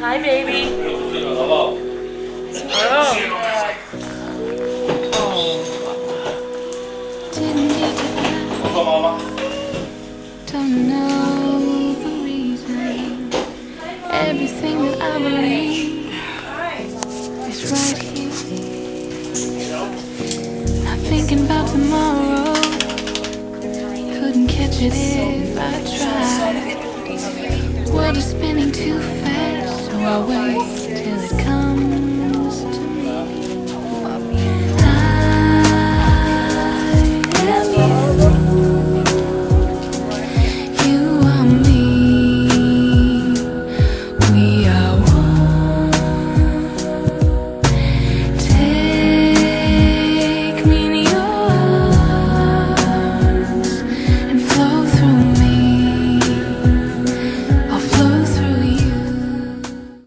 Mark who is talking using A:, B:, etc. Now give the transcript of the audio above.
A: Hi, baby. Oh.
B: To. Don't know the reason. Everything that I believe is right here. Not thinking about tomorrow. Couldn't catch it if I tried. World